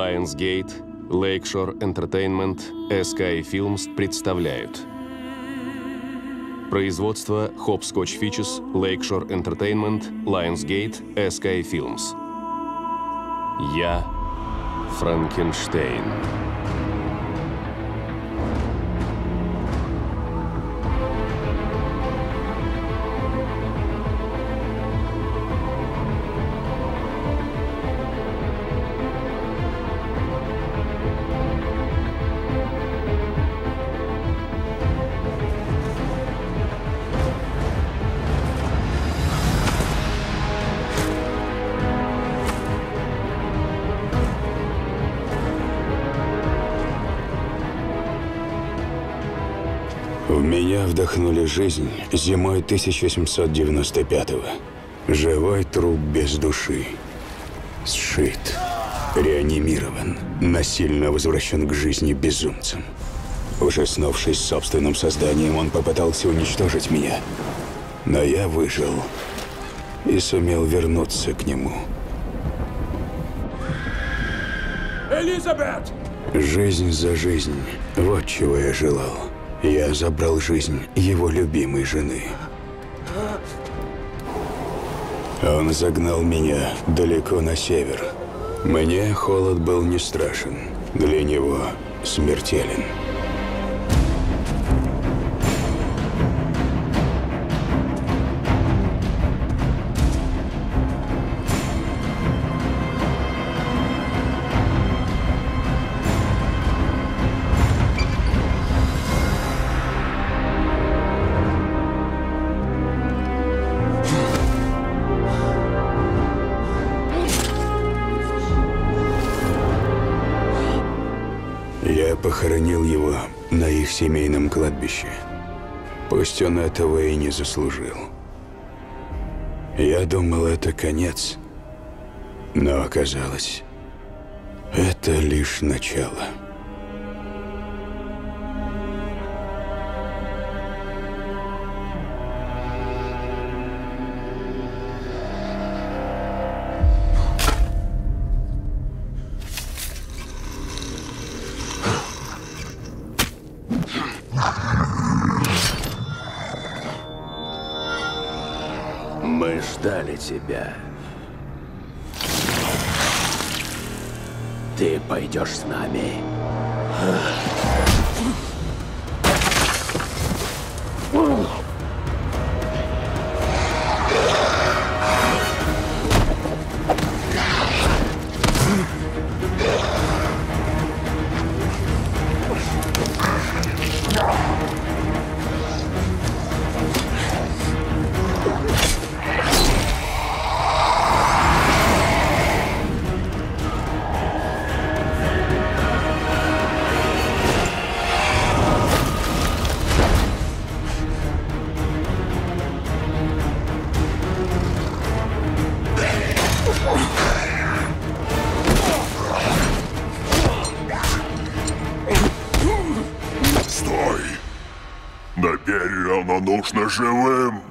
Lionsgate, Lakeshore Entertainment, Sky Films представляют Производство Hopscotch Fitches, Lakeshore Entertainment, Lionsgate, Sky Films Я Франкенштейн жизнь зимой 1795-го. Живой труп без души. Сшит, реанимирован, насильно возвращен к жизни безумцем. Ужаснувшись собственным созданием, он попытался уничтожить меня. Но я выжил и сумел вернуться к нему. Элизабет! Жизнь за жизнь. Вот чего я желал. Я забрал жизнь его любимой жены. Он загнал меня далеко на север. Мне холод был не страшен. Для него смертелен. Пусть он этого и не заслужил. Я думал, это конец. Но оказалось, это лишь начало. Тебя. Ты пойдешь с нами. Стой! Живым!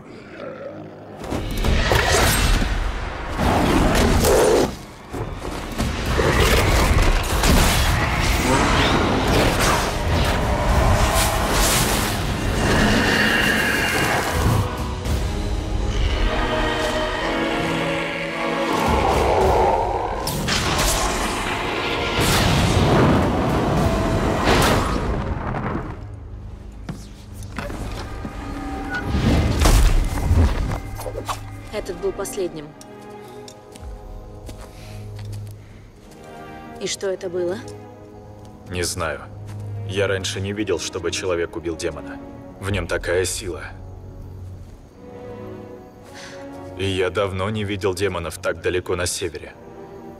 Был последним. И что это было? Не знаю. Я раньше не видел, чтобы человек убил демона. В нем такая сила. И я давно не видел демонов так далеко на севере.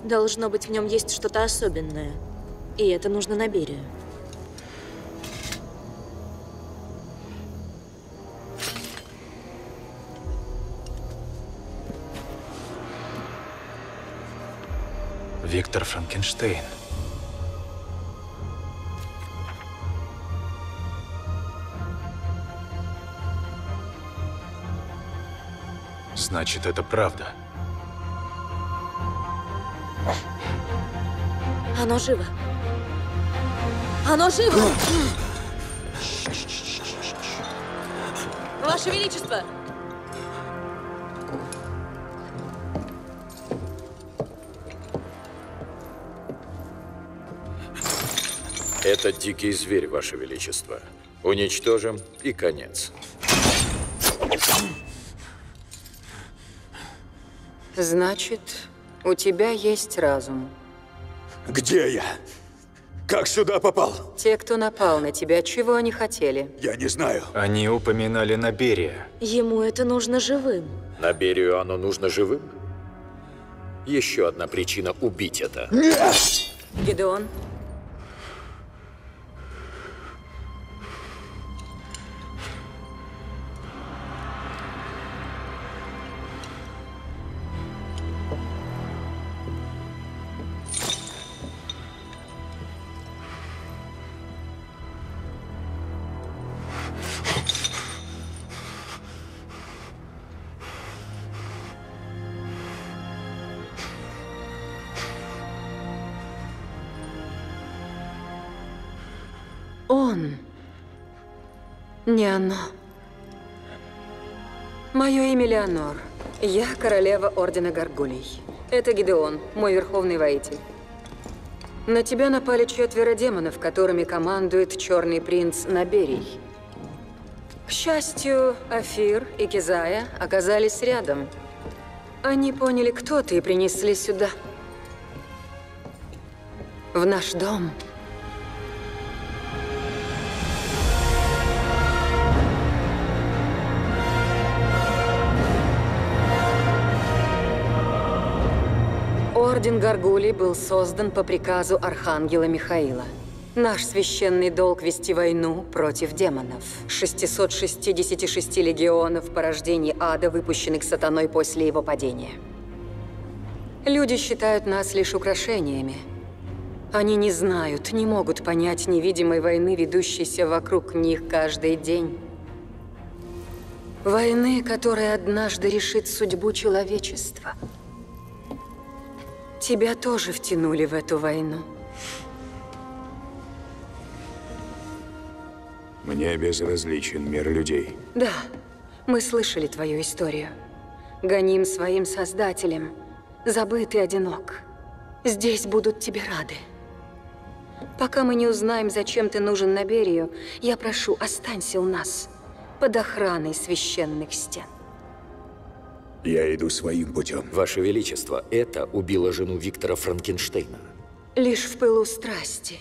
Должно быть, в нем есть что-то особенное. И это нужно на Берию. Виктор Франкенштейн. Значит, это правда. Оно живо. Оно живо! Ваше Величество! Это дикий зверь, Ваше Величество. Уничтожим и конец. Значит, у тебя есть разум. Где я? Как сюда попал? Те, кто напал на тебя, чего они хотели? Я не знаю. Они упоминали Наберия. Ему это нужно живым. На Берию оно нужно живым? Еще одна причина убить это. Гедеон, он. Оно. Мое имя Леонор. Я королева Ордена Гаргулей. Это Гидеон, мой верховный воитель. На тебя напали четверо демонов, которыми командует Черный принц Наберий. К счастью, Афир и Кизая оказались рядом. Они поняли, кто ты, и принесли сюда. В наш дом. Орден Гаргулий был создан по приказу Архангела Михаила. Наш священный долг вести войну против демонов. 666 легионов порождений ада, выпущенных сатаной после его падения. Люди считают нас лишь украшениями. Они не знают, не могут понять невидимой войны, ведущейся вокруг них каждый день. Войны, которая однажды решит судьбу человечества. Тебя тоже втянули в эту войну. Мне безразличен мир людей. Да, мы слышали твою историю. Гоним своим создателем. Забыт и одинок. Здесь будут тебе рады. Пока мы не узнаем, зачем ты нужен Наберию, я прошу, останься у нас. Под охраной священных стен. Я иду своим путем. Ваше Величество, это убило жену Виктора Франкенштейна. Лишь в пылу страсти.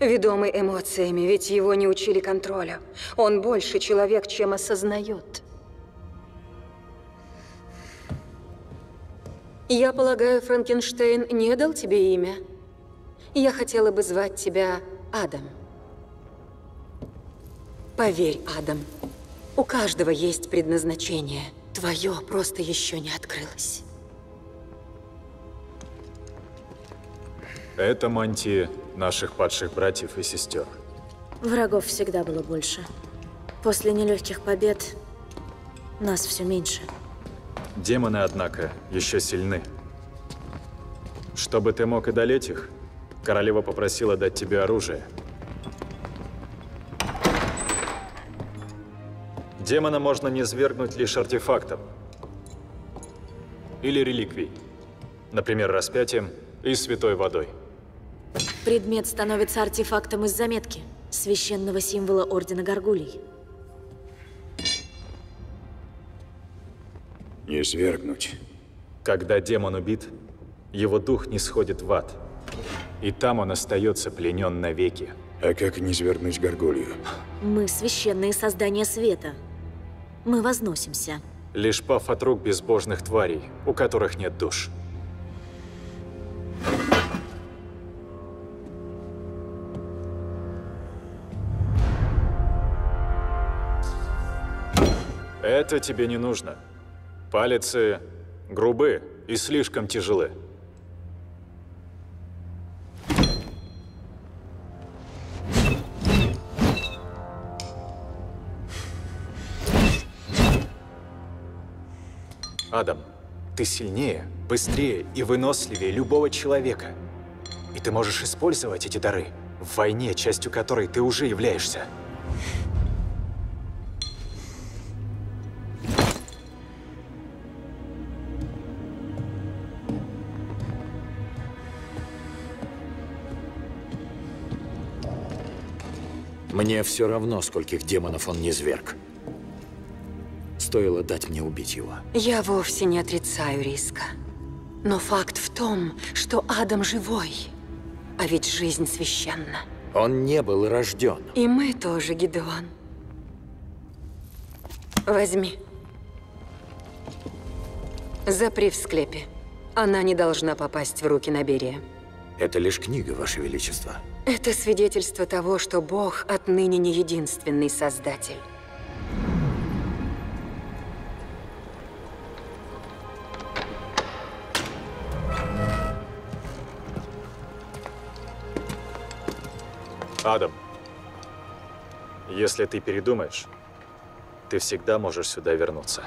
Ведомый эмоциями, ведь его не учили контролю. Он больше человек, чем осознает. Я полагаю, Франкенштейн не дал тебе имя? Я хотела бы звать тебя Адам. Поверь, Адам, у каждого есть предназначение. Твое просто еще не открылось. Это мантии наших падших братьев и сестер. Врагов всегда было больше. После нелегких побед нас все меньше. Демоны, однако, еще сильны. Чтобы ты мог одолеть их, королева попросила дать тебе оружие. Демона можно не свергнуть лишь артефактом. Или реликвией. Например, распятием и святой водой. Предмет становится артефактом из заметки, священного символа Ордена Гаргулей. Не свергнуть. Когда демон убит, его дух не сходит в ад. И там он остается пленен навеки. А как не свергнуть горгулью? Мы священные создания света. Мы возносимся. Лишь пав от рук безбожных тварей, у которых нет душ. Это тебе не нужно. Палицы грубы и слишком тяжелы. Адам, ты сильнее, быстрее и выносливее любого человека. И ты можешь использовать эти дары в войне, частью которой ты уже являешься. Мне все равно, скольких демонов он не зверг. Стоило дать мне убить его. Я вовсе не отрицаю риска. Но факт в том, что Адам живой. А ведь жизнь священна. Он не был рожден. И мы тоже, Гидеон. Возьми. Запри в склепе. Она не должна попасть в руки Наберия. Это лишь книга, Ваше Величество. Это свидетельство того, что Бог отныне не единственный Создатель. Адам, если ты передумаешь, ты всегда можешь сюда вернуться.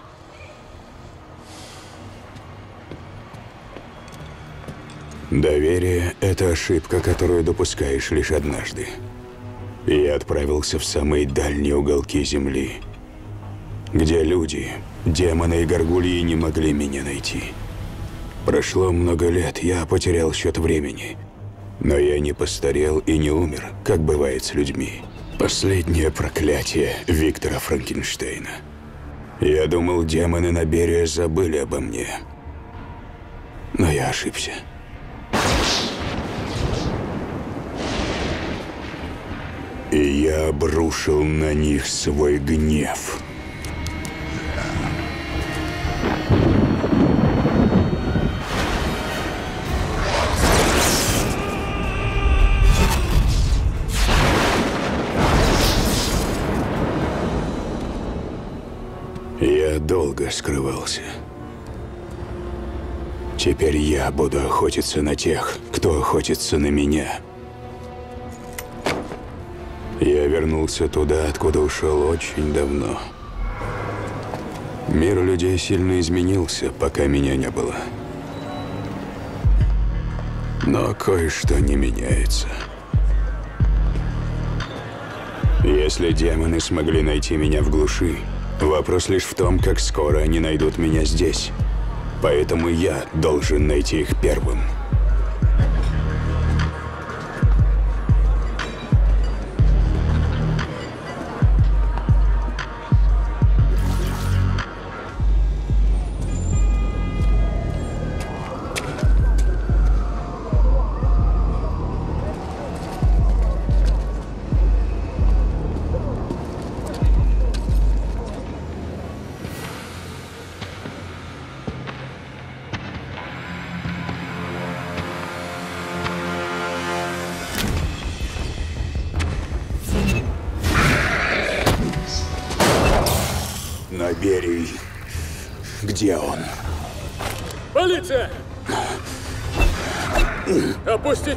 Доверие — это ошибка, которую допускаешь лишь однажды. Я отправился в самые дальние уголки Земли, где люди, демоны и горгульи не могли меня найти. Прошло много лет, я потерял счет времени. Но я не постарел и не умер, как бывает с людьми. Последнее проклятие Виктора Франкенштейна. Я думал, демоны на Берия забыли обо мне. Но я ошибся. И я обрушил на них свой гнев. Долго скрывался. Теперь я буду охотиться на тех, кто охотится на меня. Я вернулся туда, откуда ушел очень давно. Мир людей сильно изменился, пока меня не было. Но кое-что не меняется. Если демоны смогли найти меня в глуши, вопрос лишь в том, как скоро они найдут меня здесь. Поэтому я должен найти их первым.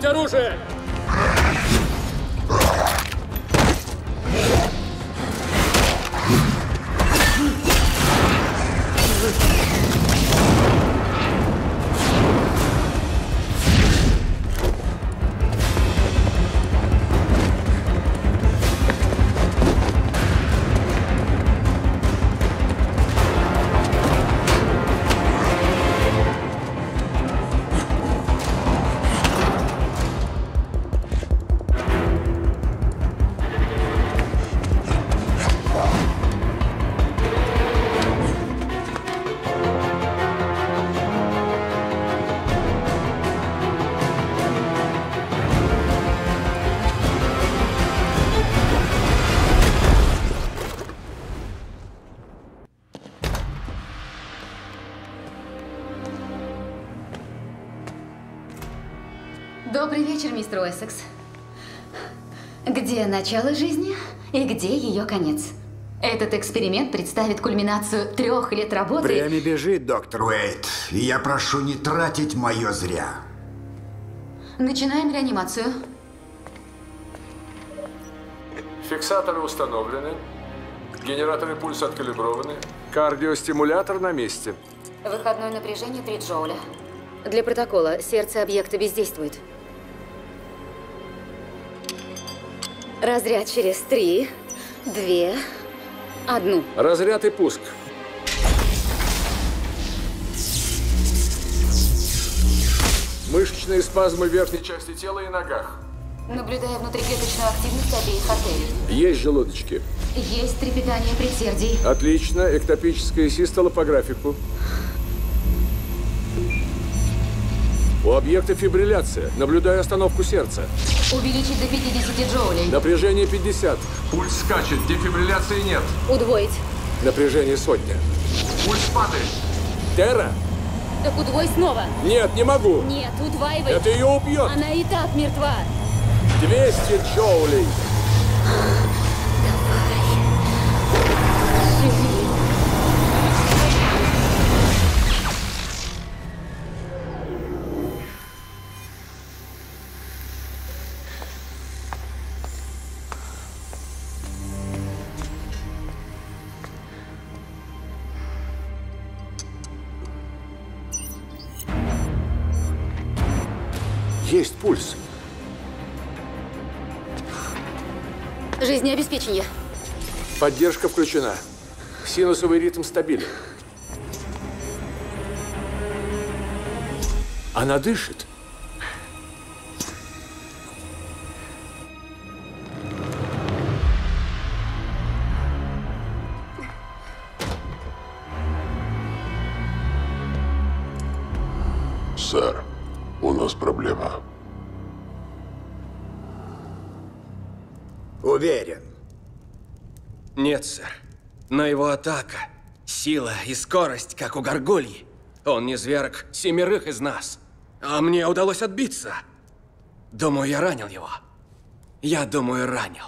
Оружие! Мистер Уэссекс. Где начало жизни и где ее конец? Этот эксперимент представит кульминацию трех лет работы. Время бежит, доктор Уэйт, и я прошу не тратить мое зря. Начинаем реанимацию. Фиксаторы установлены. Генераторы пульса откалиброваны. Кардиостимулятор на месте. Выходное напряжение 3 джоуля. Для протокола сердце объекта бездействует. Разряд через три, две, одну. Разряд и пуск. Мышечные спазмы в верхней части тела и ногах. Наблюдая внутриклеточную активность обеих артерий. Есть желудочки. Есть трепетание предсердий. Отлично. Эктопическая систола по графику. У объекта фибрилляция. Наблюдаю остановку сердца. Увеличить до 50 джоулей. Напряжение 50. Пульс скачет. Дефибрилляции нет. Удвоить. Напряжение сотня. Пульс падает. Терра? Так удвой снова. Нет, не могу. Нет, удваивай. Это ее убьет. Она и так мертва. 200 джоулей. Пульс. Жизнеобеспечение. Поддержка включена. Синусовый ритм стабилен. Она дышит. Нет, сэр. Но его атака, сила и скорость, как у Гаргульи. Он не зверг семерых из нас. А мне удалось отбиться. Думаю, я ранил его. Я думаю, ранил.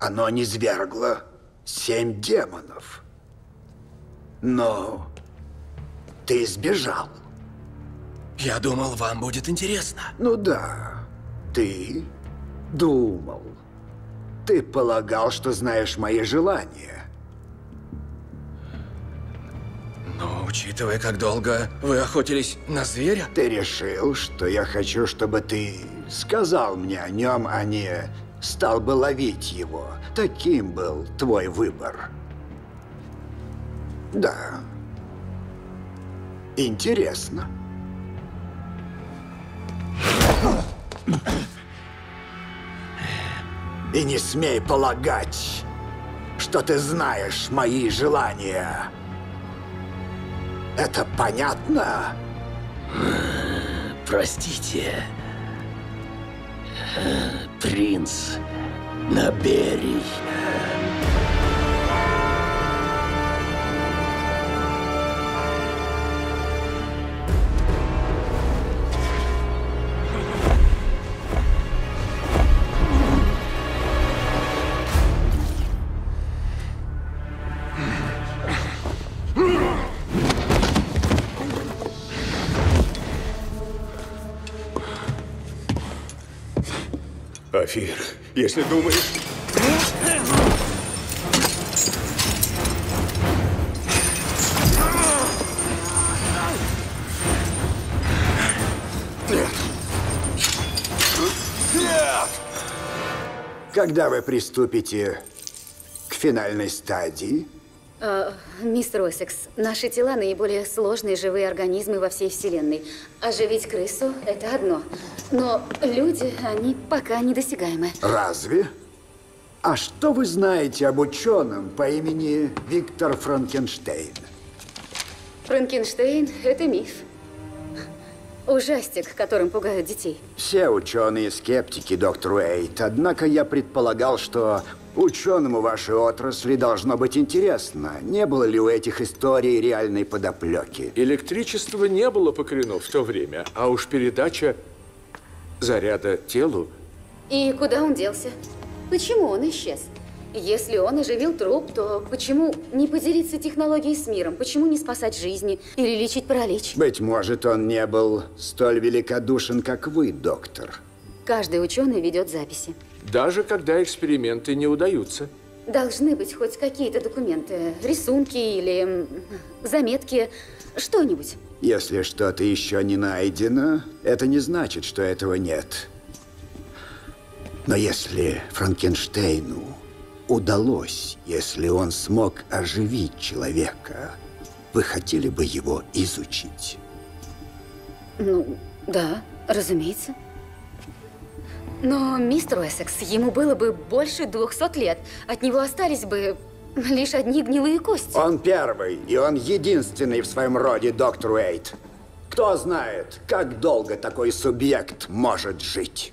Оно не звергло семь демонов. Но ты сбежал. Я думал, вам будет интересно. Ну да, ты думал. Ты полагал, что знаешь мои желания. Но учитывая, как долго вы охотились на зверя... Ты решил, что я хочу, чтобы ты сказал мне о нем, а не стал бы ловить его. Таким был твой выбор. Да. Интересно. И не смей полагать, что ты знаешь мои желания. Это понятно? Простите, принц Наберий. Афир, если думаешь... Нет. Нет! Когда вы приступите к финальной стадии? Э, мистер Уэссекс, наши тела наиболее сложные живые организмы во всей Вселенной. Оживить крысу – это одно. Но люди, они пока недосягаемы. Разве? А что вы знаете об ученом по имени Виктор Франкенштейн? Франкенштейн – это миф. Ужастик, которым пугают детей. Все ученые скептики, доктор Уэйт. Однако я предполагал, что ученому вашей отрасли должно быть интересно. Не было ли у этих историй реальной подоплеки? Электричества не было покорено в то время, а уж передача заряда телу. И куда он делся? Почему он исчез? Если он оживил труп, то почему не поделиться технологией с миром? Почему не спасать жизни или лечить паралич? Быть может, он не был столь великодушен, как вы, доктор. Каждый ученый ведет записи. Даже когда эксперименты не удаются. Должны быть хоть какие-то документы, рисунки или заметки, что-нибудь. Если что-то еще не найдено, это не значит, что этого нет. Но если Франкенштейну удалось, если он смог оживить человека, вы хотели бы его изучить? Ну, да, разумеется. Но, мистер Уэссекс, ему было бы больше 200 лет. От него остались бы лишь одни гнилые кости. Он первый, и он единственный в своем роде, доктор Уэйт. Кто знает, как долго такой субъект может жить?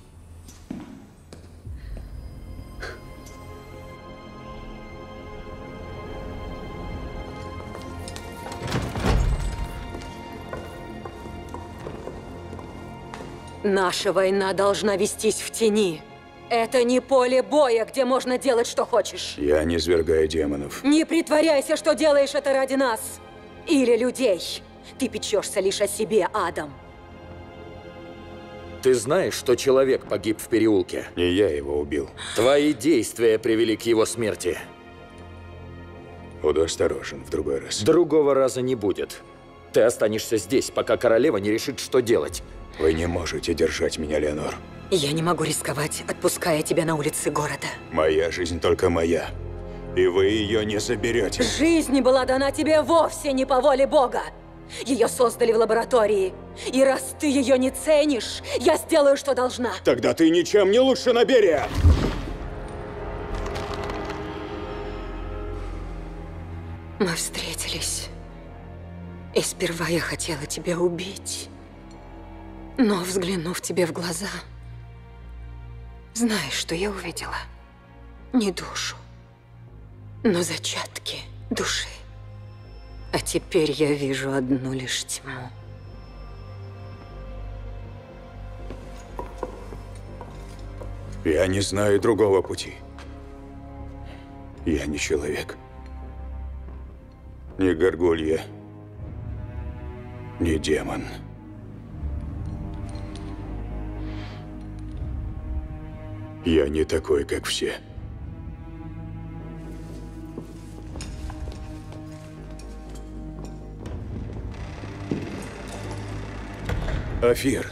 Наша война должна вестись в тени. Это не поле боя, где можно делать, что хочешь. Я не свергаю демонов. Не притворяйся, что делаешь это ради нас. Или людей. Ты печешься лишь о себе, Адам. Ты знаешь, что человек погиб в переулке? Не я его убил. Твои действия привели к его смерти. Буду осторожен в другой раз. Другого раза не будет. Ты останешься здесь, пока королева не решит, что делать. Вы не можете держать меня, Леонор. Я не могу рисковать, отпуская тебя на улицы города. Моя жизнь только моя. И вы ее не заберете. Жизнь была дана тебе вовсе не по воле Бога. Ее создали в лаборатории. И раз ты ее не ценишь, я сделаю, что должна. Тогда ты ничем не лучше Наберия! Мы встретились. И сперва я хотела тебя убить. Но, взглянув тебе в глаза, знаешь, что я увидела? Не душу, но зачатки души. А теперь я вижу одну лишь тьму. Я не знаю другого пути. Я не человек. Не горгулья, не демон. Я не такой, как все. Афир.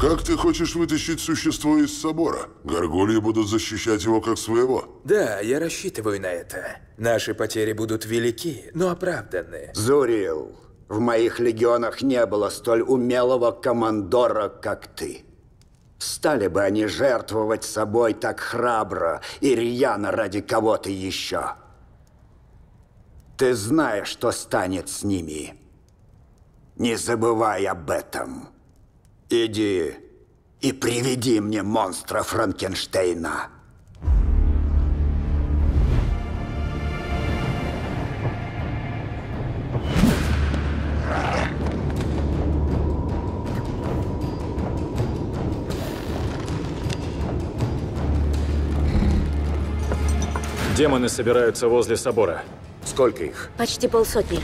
Как ты хочешь вытащить существо из собора? Горгульи будут защищать его как своего. Да, я рассчитываю на это. Наши потери будут велики, но оправданы. Зурил, в моих легионах не было столь умелого командора, как ты. Стали бы они жертвовать собой так храбро и рьяно ради кого-то еще. Ты знаешь, что станет с ними. Не забывай об этом. Иди и приведи мне монстра Франкенштейна. Демоны собираются возле собора. Сколько их? Почти полсотни.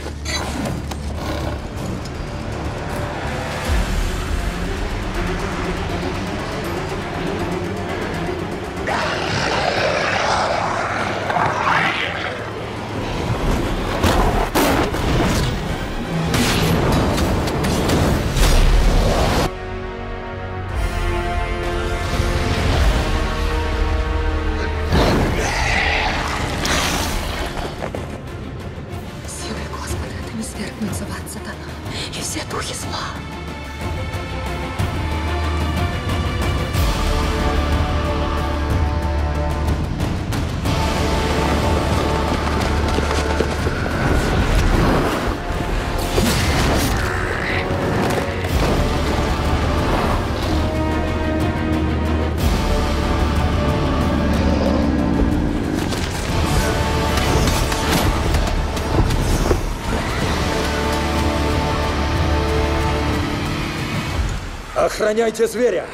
Охраняйте зверя!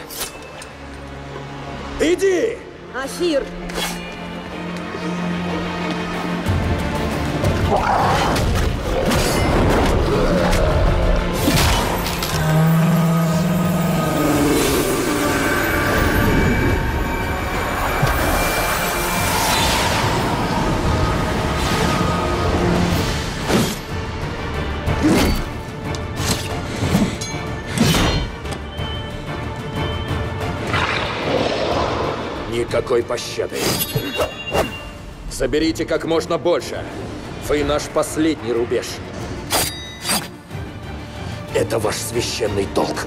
Иди! Афир! Никакой пощады. Заберите как можно больше. Вы наш последний рубеж. Это ваш священный долг.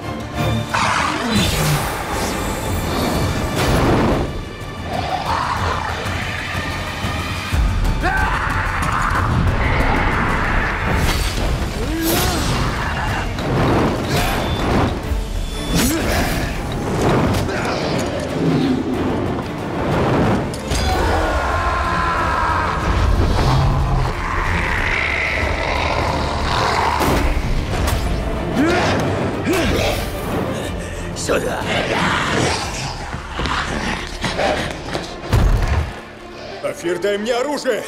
Оружие!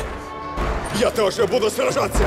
Я тоже буду сражаться!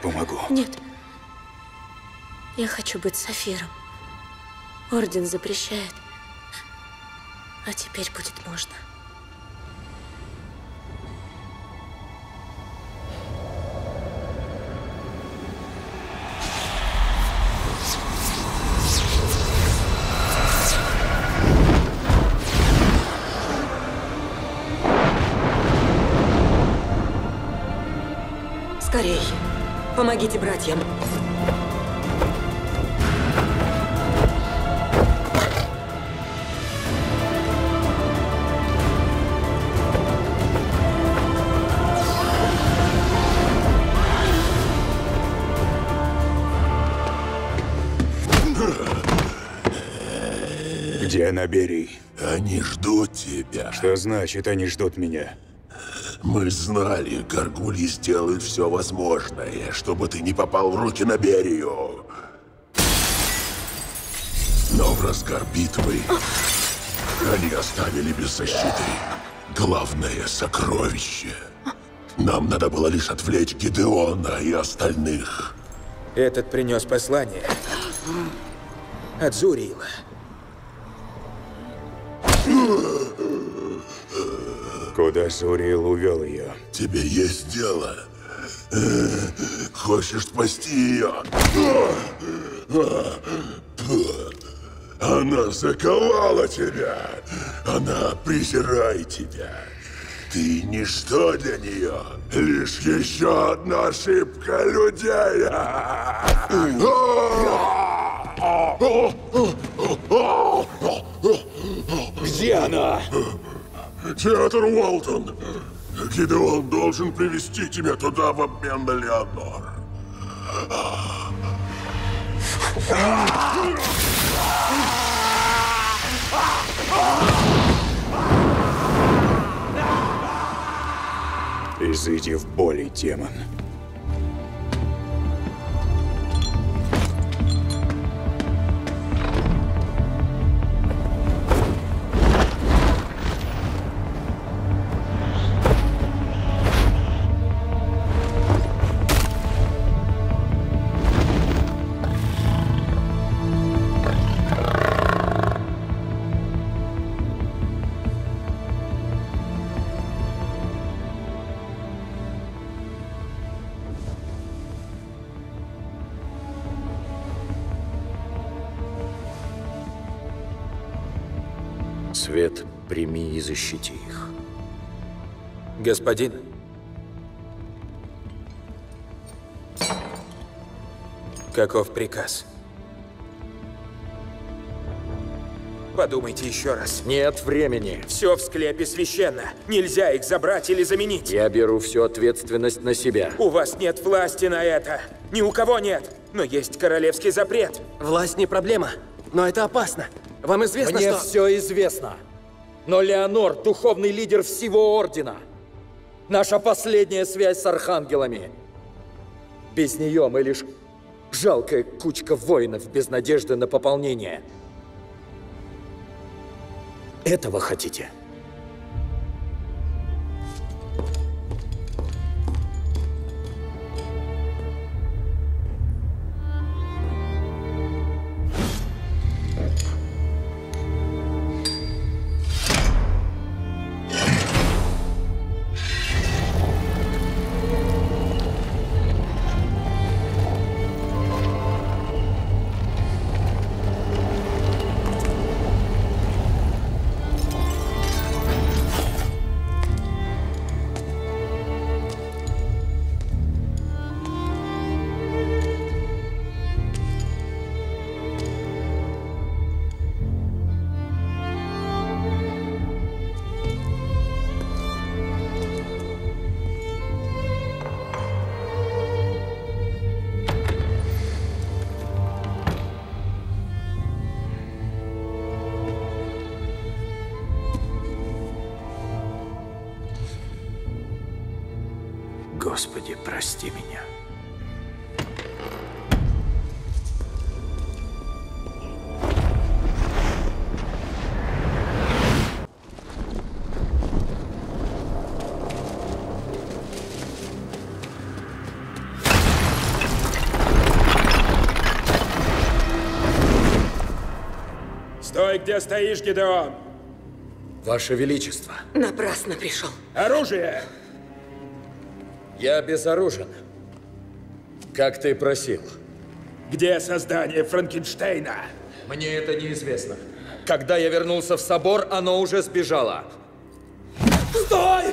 Помогу. Нет. Я хочу быть Сафиром. Орден запрещает. А теперь будет можно. Помогите братьям. Где Набери? Они ждут тебя. Что значит, они ждут меня? Мы знали, горгульи сделают все возможное, чтобы ты не попал в руки на Берию. Но в разгар битвы они оставили без защиты главное сокровище. Нам надо было лишь отвлечь Гидеона и остальных. Этот принес послание от Зурила. Куда Сурил увел ее? Тебе есть дело? Хочешь спасти ее? Она заковала тебя. Она презирает тебя. Ты ничто для нее. Лишь еще одна ошибка людей. Где она? Театр Уолтон. Гидеон должен привести тебя туда в обмен на Леонор. Изыди в боли, демон. Свет, прими и защити их. Господин. Каков приказ? Подумайте еще раз. Нет времени. Все в склепе священно. Нельзя их забрать или заменить. Я беру всю ответственность на себя. У вас нет власти на это. Ни у кого нет. Но есть королевский запрет. Власть не проблема, но это опасно. Вам известно, Мне что... все известно. Но Леонор – духовный лидер всего Ордена. Наша последняя связь с архангелами. Без нее мы лишь жалкая кучка воинов без надежды на пополнение. Этого хотите? Где стоишь, Гидеон! Ваше Величество, Напрасно пришел. Оружие! я безоружен. Как ты просил. Где создание Франкенштейна? Мне это неизвестно. Когда я вернулся в собор, оно уже сбежало. Стой!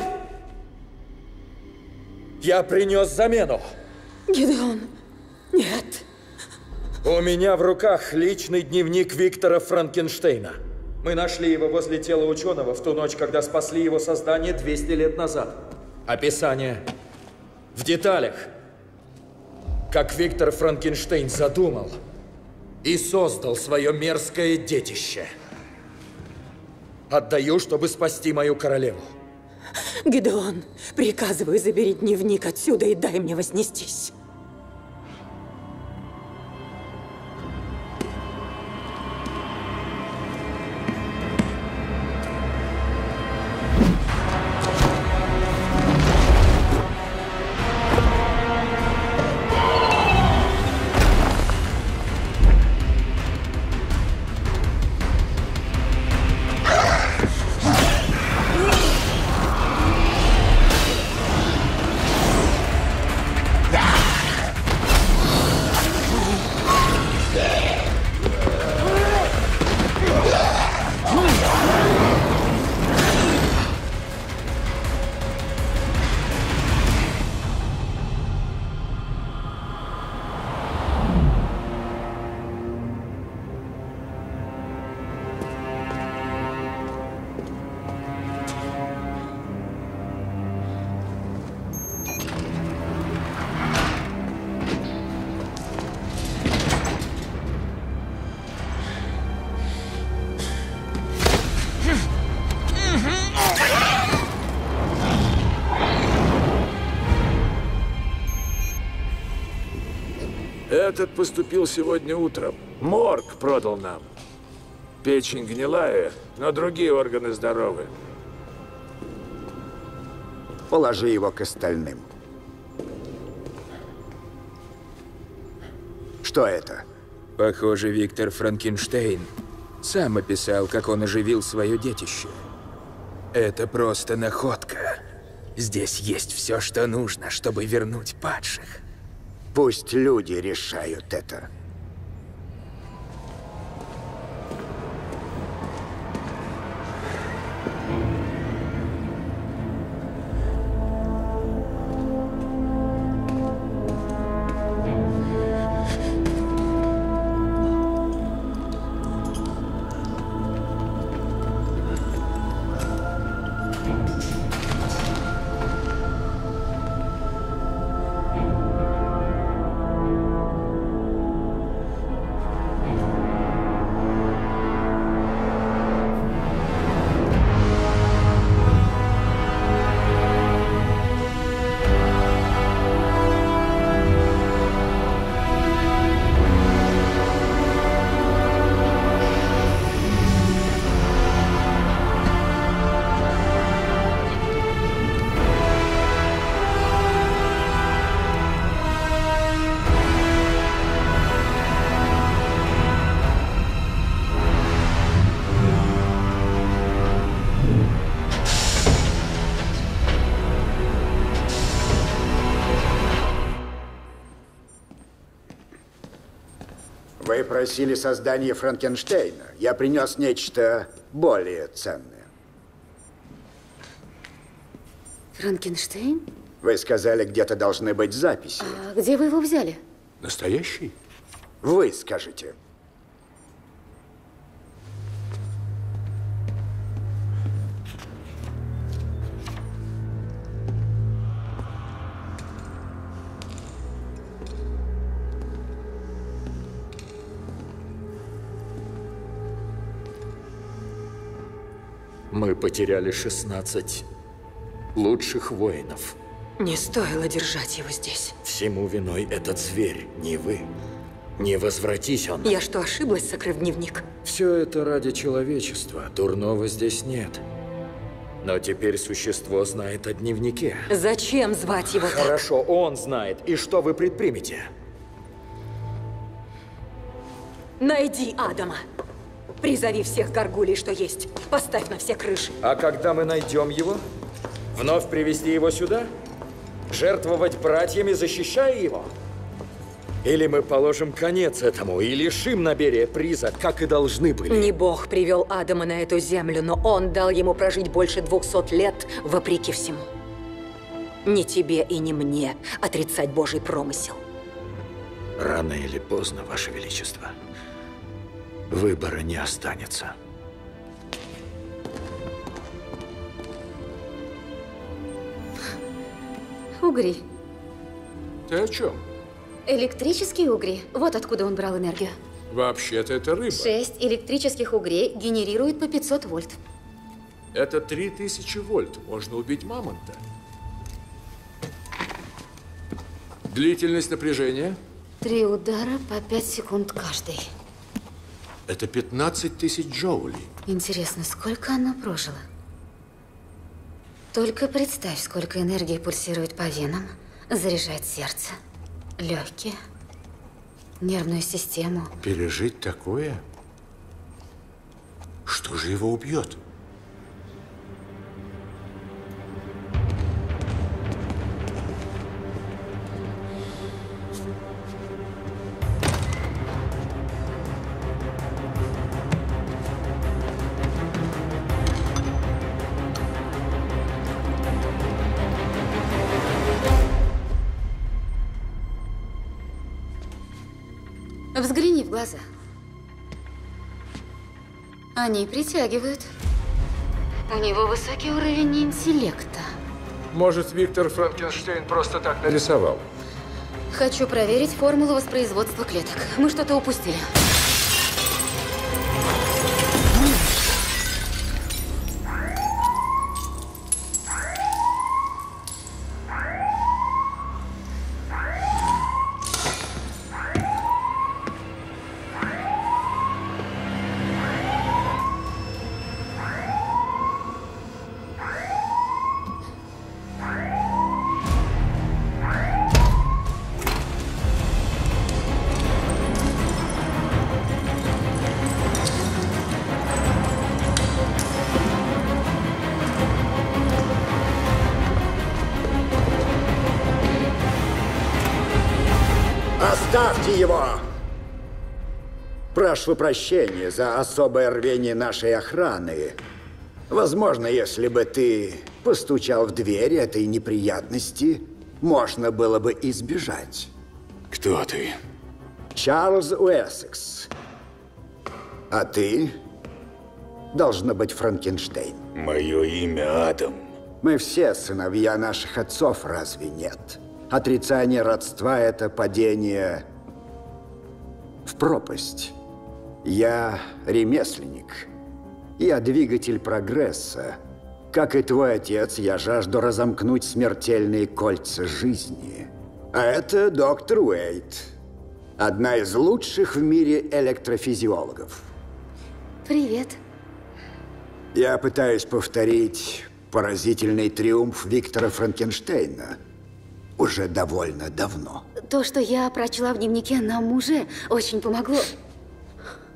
Я принес замену. Гидеон, нет. У меня в руках личный дневник Виктора Франкенштейна. Мы нашли его возле тела ученого в ту ночь, когда спасли его создание 200 лет назад. Описание в деталях. Как Виктор Франкенштейн задумал и создал свое мерзкое детище. Отдаю, чтобы спасти мою королеву. Гидеон, приказываю, забери дневник отсюда и дай мне вознестись. Этот поступил сегодня утром. Морг продал нам. Печень гнилая, но другие органы здоровы. Положи его к остальным. Что это? Похоже, Виктор Франкенштейн сам описал, как он оживил свое детище. Это просто находка. Здесь есть все, что нужно, чтобы вернуть падших. Пусть люди решают это. Просили создание Франкенштейна. Я принес нечто более ценное. Франкенштейн? Вы сказали, где-то должны быть записи. А где вы его взяли? Настоящий? Вы скажите. Мы потеряли 16 лучших воинов. Не стоило держать его здесь. Всему виной этот зверь, не вы. Не возвратись он. Я что, ошиблась, сокрыв дневник? Все это ради человечества. Дурного здесь нет. Но теперь существо знает о дневнике. Зачем звать его так? Хорошо, он знает. И что вы предпримете? Найди Адама. Призови всех горгулей, что есть. Поставь на все крыши. А когда мы найдем его? Вновь привести его сюда? Жертвовать братьями, защищая его? Или мы положим конец этому и лишим Наберия приза, как и должны были? Не Бог привел Адама на эту землю, но он дал ему прожить больше двухсот лет, вопреки всему. Не тебе и не мне отрицать Божий промысел. Рано или поздно, Ваше Величество, выбора не останется. Угри. Ты о чем? Электрические угри. Вот откуда он брал энергию. Вообще-то это рыба. Шесть электрических угрей генерируют по 500 вольт. Это 3000 вольт. Можно убить мамонта. Длительность напряжения? Три удара по 5 секунд каждый. Это 15 тысяч джоулей. Интересно, сколько оно прожило? Только представь, сколько энергии пульсирует по венам, заряжает сердце, легкие, нервную систему. Пережить такое? Что же его убьет? Они притягивают. У него высокий уровень интеллекта. Может, Виктор Франкенштейн просто так нарисовал? Хочу проверить формулу воспроизводства клеток. Мы что-то упустили. Прошу прощения за особое рвение нашей охраны. Возможно, если бы ты постучал в дверь этой неприятности, можно было бы избежать. Кто ты? Чарльз Уэссекс. А ты? Должно быть Франкенштейн. Мое имя Адам. Мы все сыновья наших отцов, разве нет? Отрицание родства – это падение в пропасть. Я ремесленник. Я двигатель прогресса. Как и твой отец, я жажду разомкнуть смертельные кольца жизни. А это доктор Уэйт. Одна из лучших в мире электрофизиологов. Привет. Я пытаюсь повторить поразительный триумф Виктора Франкенштейна. Уже довольно давно. То, что я прочла в дневнике, нам уже очень помогло.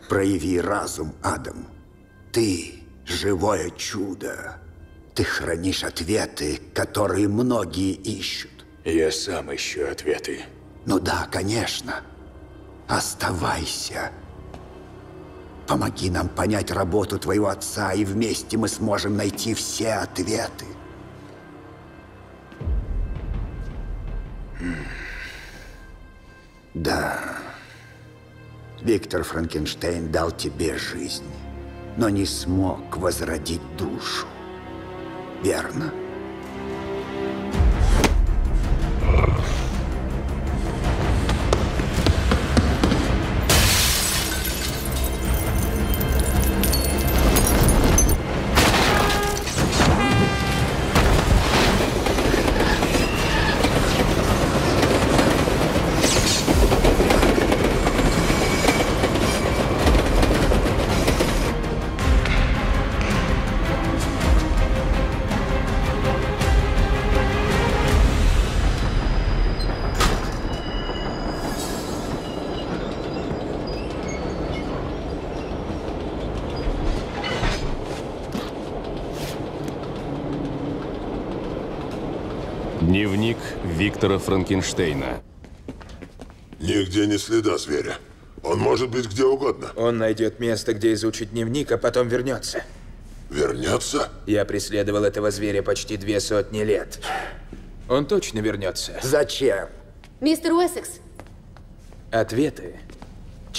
Прояви разум, Адам. Ты – живое чудо. Ты хранишь ответы, которые многие ищут. Я сам ищу ответы. Ну да, конечно. Оставайся. Помоги нам понять работу твоего отца, и вместе мы сможем найти все ответы. Да. Виктор Франкенштейн дал тебе жизнь, но не смог возродить душу. Верно? Виктора Франкенштейна. Нигде не следа зверя. Он может быть где угодно. Он найдет место, где изучит дневник, а потом вернется. Вернется? Я преследовал этого зверя почти две сотни лет. Он точно вернется. Зачем? Мистер Уэссекс, Ответы.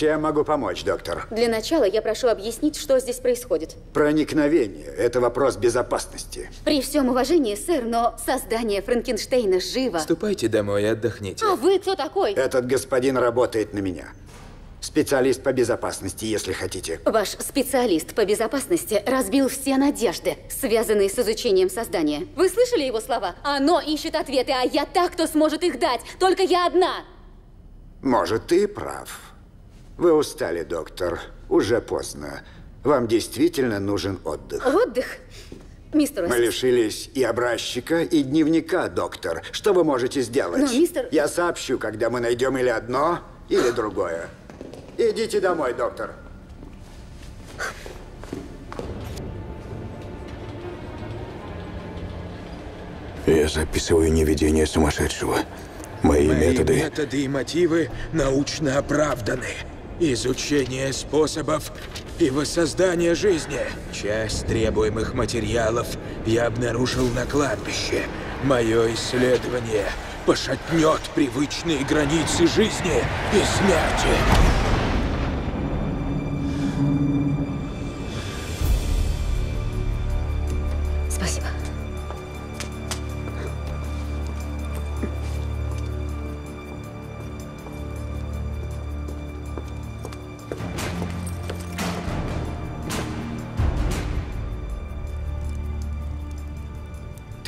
Чем могу помочь, доктор? для начала я прошу объяснить, что здесь происходит. Проникновение – это вопрос безопасности. При всем уважении, сэр, но создание Франкенштейна живо. Ступайте домой и отдохните. А вы кто такой? Этот господин работает на меня. Специалист по безопасности, если хотите. Ваш специалист по безопасности разбил все надежды, связанные с изучением создания. Вы слышали его слова? Оно ищет ответы, а я та, кто сможет их дать. Только я одна. Может, ты и прав. Вы устали, доктор. Уже поздно. Вам действительно нужен отдых. Отдых? Мистер Мы лишились и образчика, и дневника, доктор. Что вы можете сделать? Но, мистер- Я сообщу, когда мы найдем или одно, или другое. Идите домой, доктор. Я записываю неведение сумасшедшего. Мои, Мои методы... методы и мотивы научно оправданы. Изучение способов и воссоздание жизни. Часть требуемых материалов я обнаружил на кладбище. Мое исследование пошатнет привычные границы жизни и смерти.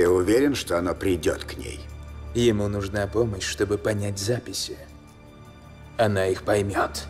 Ты уверен, что оно придет к ней? Ему нужна помощь, чтобы понять записи. Она их поймет.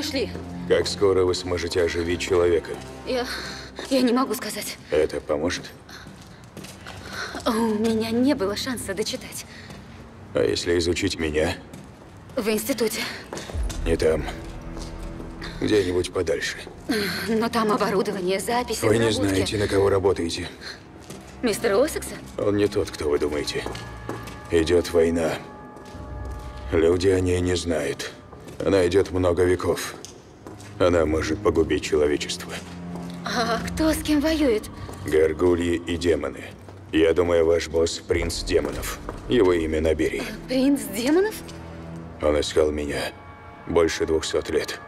Зачем вы за мной шли? Как скоро вы сможете оживить человека? Я... я не могу сказать. Это поможет? У меня не было шанса дочитать. А если изучить меня? В институте. Не там. Где-нибудь подальше. Но там оборудование, записи, Вы не знаете, на кого работаете. Мистера Осекса? Он не тот, кто вы думаете. Идет война. Люди о ней не знают. Она идет много веков. Она может погубить человечество. А кто с кем воюет? Гаргульи и демоны. Я думаю, ваш босс – принц демонов. Его имя Набери. Принц демонов? Он искал меня больше двухсот лет.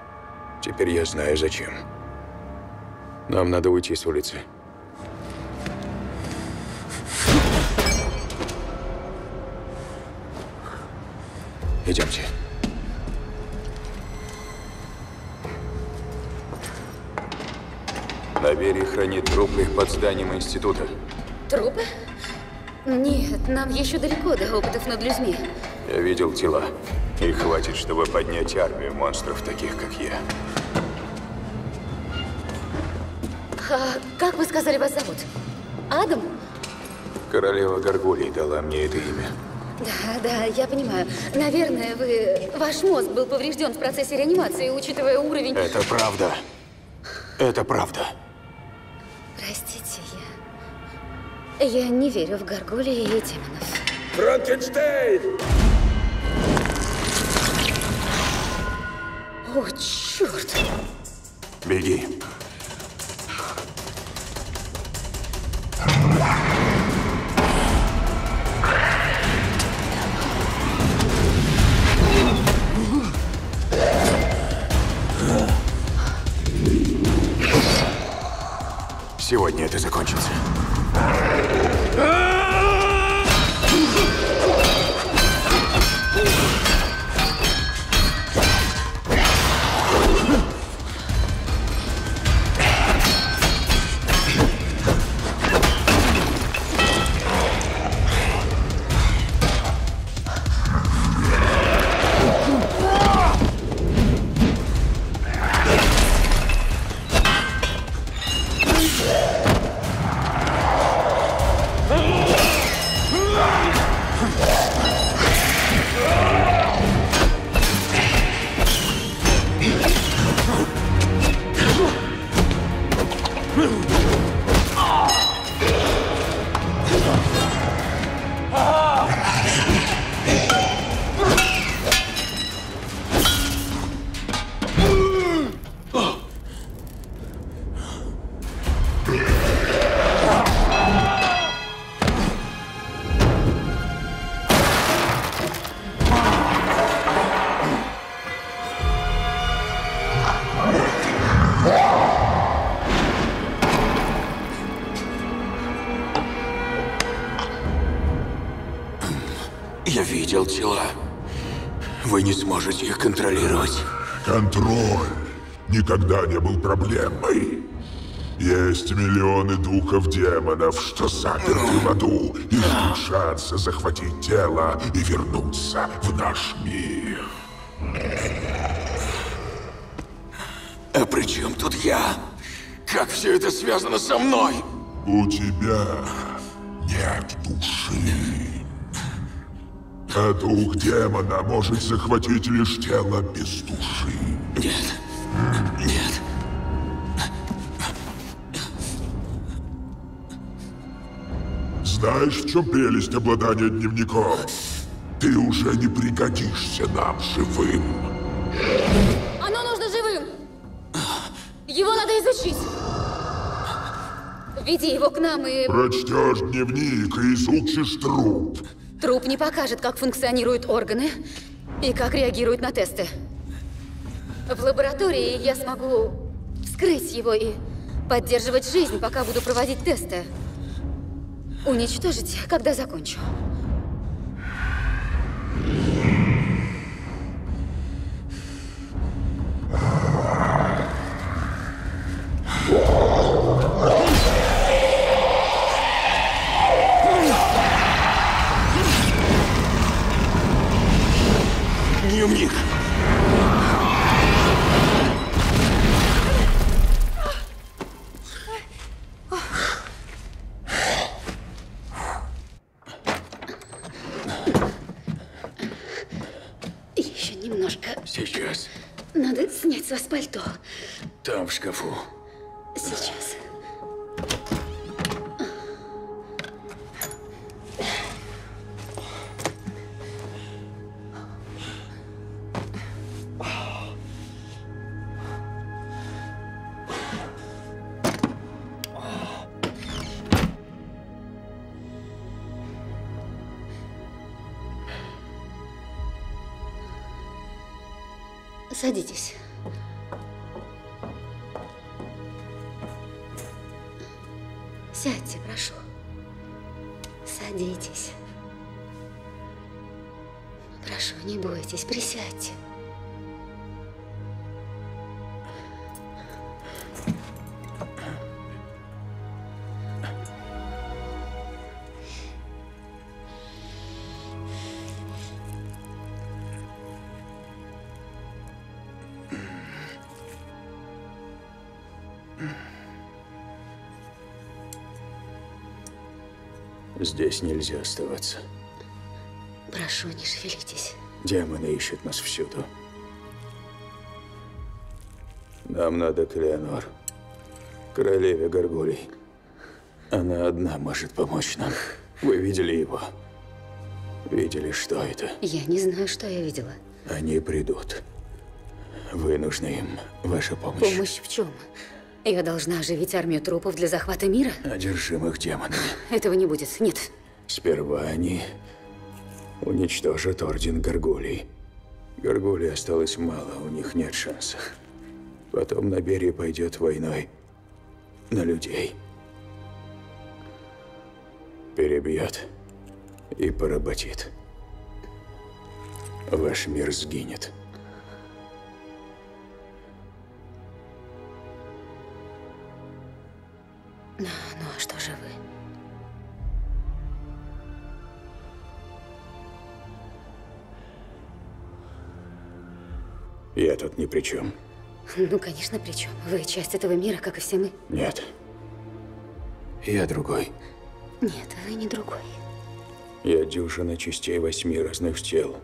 Теперь я знаю, зачем. Нам надо уйти с улицы. Идемте. Набери хранит трупы под зданием института. Трупы? Нет, нам еще далеко до опытов над людьми. Я видел тела. Их хватит, чтобы поднять армию монстров, таких как я. А как вы сказали, вас зовут? Адам? Королева Гаргулий дала мне это имя. Да, да, я понимаю. Наверное, вы... Ваш мозг был поврежден в процессе реанимации, учитывая уровень... Это правда. Это правда. Простите, я... Я не верю в Гаргулии и демонов. Франкенштейн! О, черт! Беги. Это закончится. Никогда не был проблемой. Есть миллионы духов демонов, что заперты в аду и ждут шанса захватить тело и вернуться в наш мир. А при чем тут я? Как все это связано со мной? У тебя нет души. А дух демона может захватить лишь тело без души. Знаешь, в чем прелесть обладания дневником? Ты уже не пригодишься нам живым. Оно нужно живым! Его надо изучить! Веди его к нам и... Прочтешь дневник и изучишь труп. Труп не покажет, как функционируют органы и как реагируют на тесты. В лаборатории я смогу вскрыть его и поддерживать жизнь, пока буду проводить тесты. Уничтожить, когда закончу. Дневник. С пальто. Там, в Здесь нельзя оставаться. Прошу, не шевелитесь. Демоны ищут нас всюду. Нам надо к Леонор, королеве Гаргулей. Она одна может помочь нам. Вы видели его? Видели, что это? Я не знаю, что я видела. Они придут. Вы нужны им. Ваша помощь. Помощь в чем? Я должна оживить армию трупов для захвата мира? Одержимых демонами. Этого не будет. Нет. Сперва они уничтожат Орден Гаргулей. Гаргулей осталось мало, у них нет шанса. Потом на Берии пойдет войной на людей. Перебьет и поработит. Ваш мир сгинет. Я тут ни при чем. Ну, конечно, при чем? Вы часть этого мира, как и все мы. Нет. Я другой. Нет, вы не другой. Я дюжина частей восьми разных тел.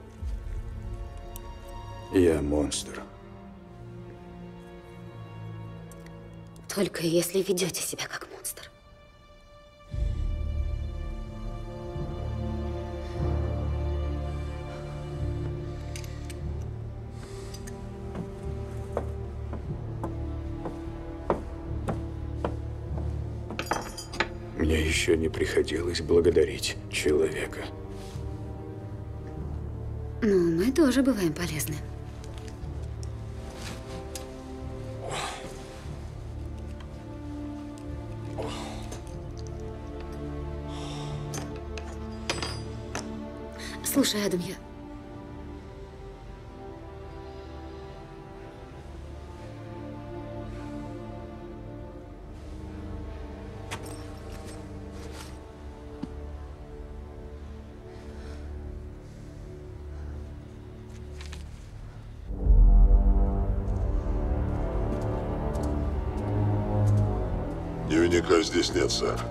Я монстр. Только если ведете себя как еще не приходилось благодарить человека. Ну, мы тоже бываем полезны. Слушай, Адам, я... Дневника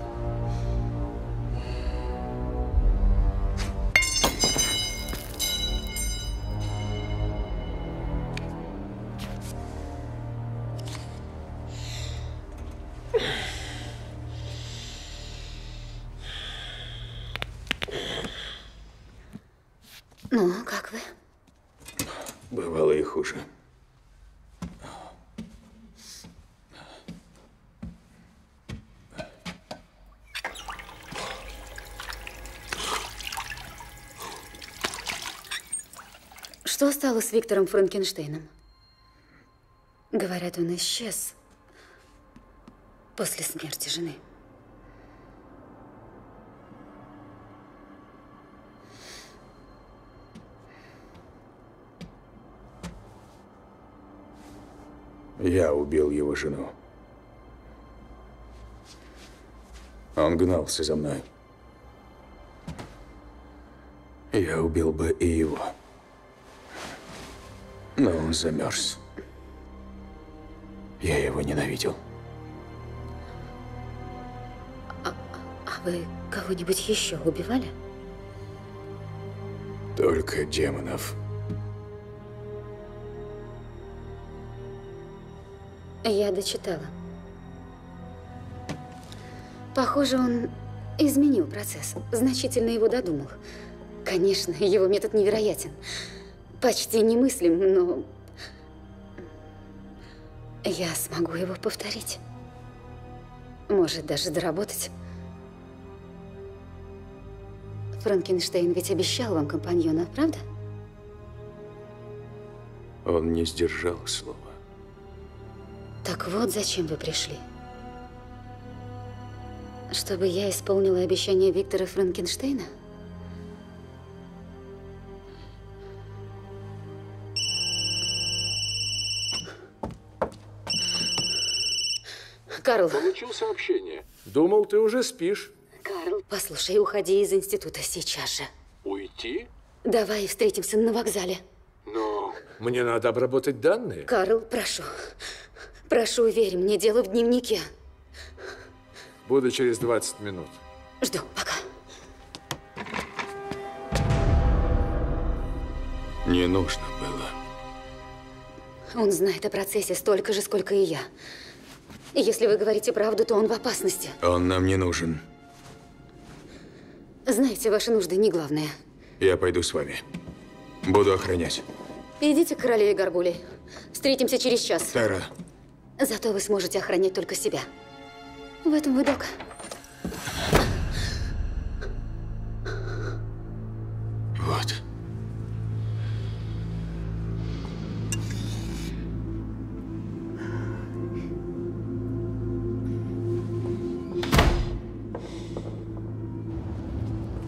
стало с Виктором Франкенштейном? Говорят, он исчез после смерти жены. Я убил его жену. Он гнался за мной. Я убил бы и его. Но он замерз. Я его ненавидел. А вы кого-нибудь еще убивали? Только демонов. Я дочитала. Похоже, он изменил процесс, значительно его додумал. Конечно, его метод невероятен. Почти немыслим, но... Я смогу его повторить. Может, даже доработать. Франкенштейн ведь обещал вам компаньона, правда? Он не сдержал слова. Так вот, зачем вы пришли. Чтобы я исполнила обещание Виктора Франкенштейна? Карл. Получил сообщение. Думал, ты уже спишь. Карл, послушай, уходи из института сейчас же. Уйти? Давай встретимся на вокзале. Но мне надо обработать данные. Карл, прошу. Прошу, верь мне, дело в дневнике. Буду через 20 минут. Жду, пока. Не нужно было. Он знает о процессе столько же, сколько и я. И если вы говорите правду, то он в опасности. Он нам не нужен. Знаете, ваши нужды не главное. Я пойду с вами. Буду охранять. Идите к королеве Гаргулей. Встретимся через час. Тара. Зато вы сможете охранять только себя. В этом вы док. Вот.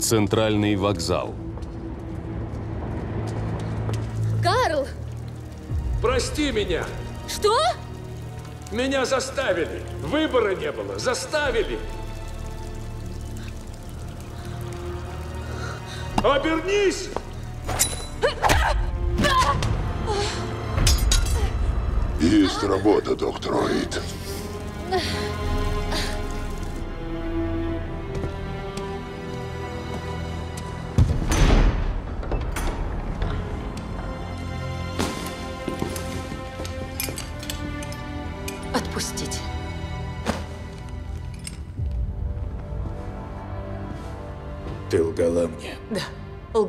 Центральный вокзал. Карл! Прости меня. Что? Меня заставили. Выбора не было. Заставили. Обернись! Есть работа, доктор Уэйт.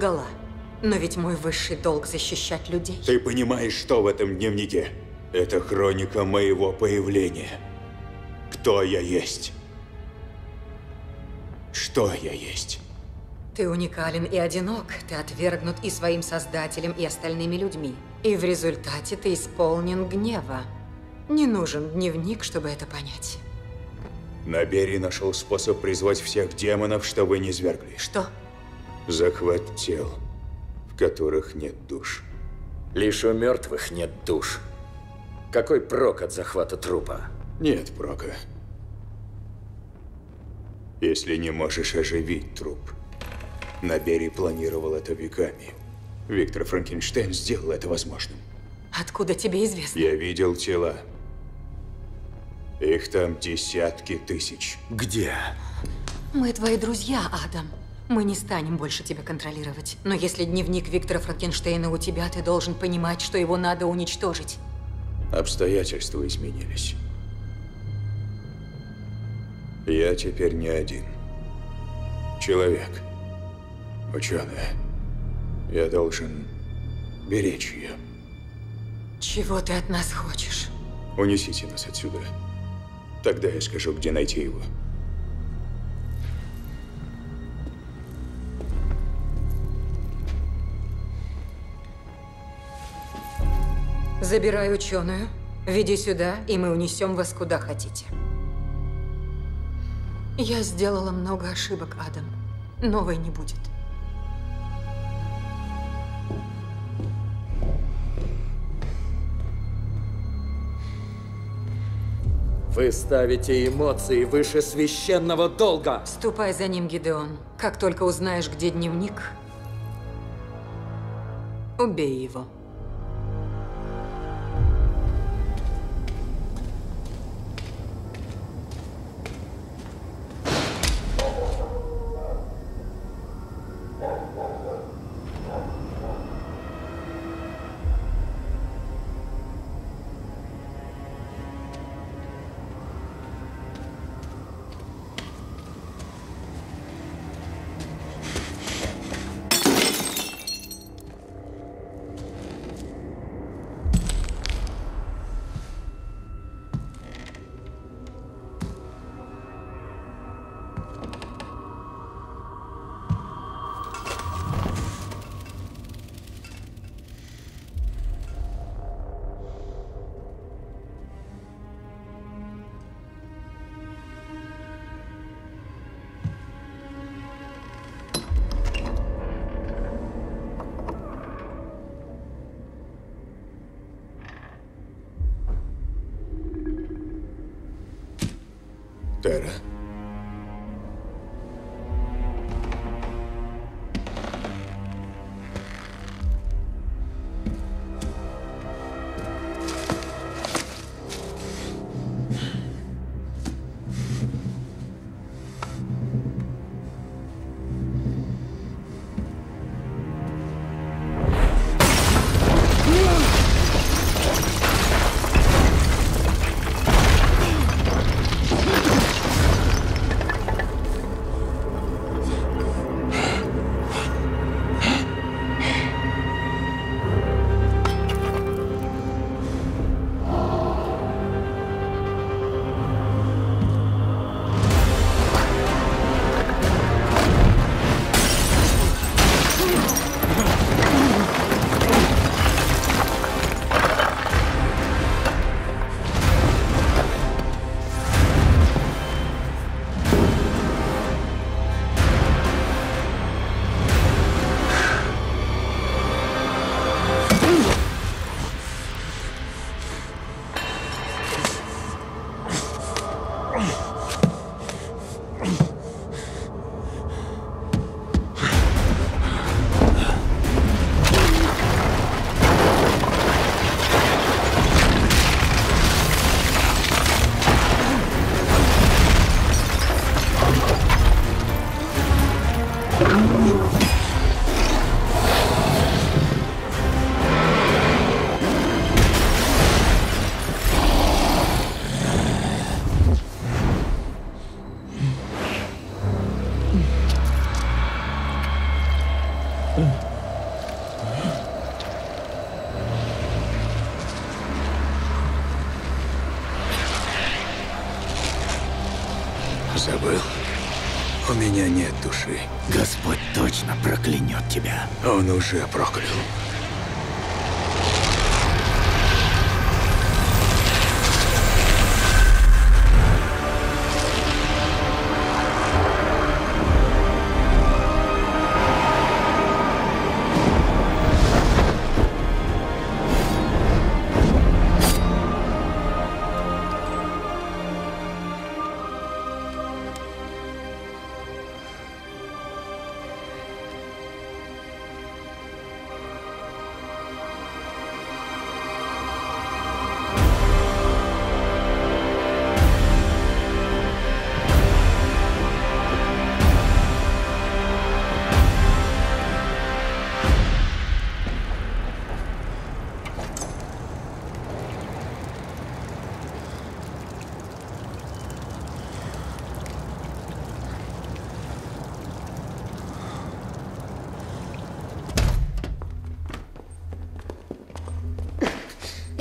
Лгала. Но ведь мой высший долг защищать людей. Ты понимаешь, что в этом дневнике? Это хроника моего появления. Кто я есть? Что я есть? Ты уникален и одинок. Ты отвергнут и своим создателем, и остальными людьми. И в результате ты исполнен гнева. Не нужен дневник, чтобы это понять. Набери нашел способ призвать всех демонов, чтобы не звергли. Что? Захват тел, в которых нет душ. Лишь у мертвых нет душ. Какой прок от захвата трупа? Нет прока. Если не можешь оживить труп. Набери планировал это веками. Виктор Франкенштейн сделал это возможным. Откуда тебе известно? Я видел тела. Их там десятки тысяч. Где? Мы твои друзья, Адам. Мы не станем больше тебя контролировать. Но если дневник Виктора Франкенштейна у тебя, ты должен понимать, что его надо уничтожить. Обстоятельства изменились. Я теперь не один. Человек. Ученая. Я должен беречь ее. Чего ты от нас хочешь? Унесите нас отсюда. Тогда я скажу, где найти его. Забирай ученую, веди сюда, и мы унесем вас куда хотите. Я сделала много ошибок, Адам. Новой не будет. Вы ставите эмоции выше священного долга. Ступай за ним, Гидеон. Как только узнаешь, где дневник, убей его. Data Он уже проклял.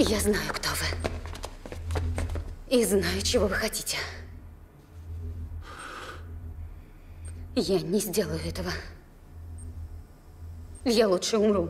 Я знаю, кто вы. И знаю, чего вы хотите. Я не сделаю этого. Я лучше умру.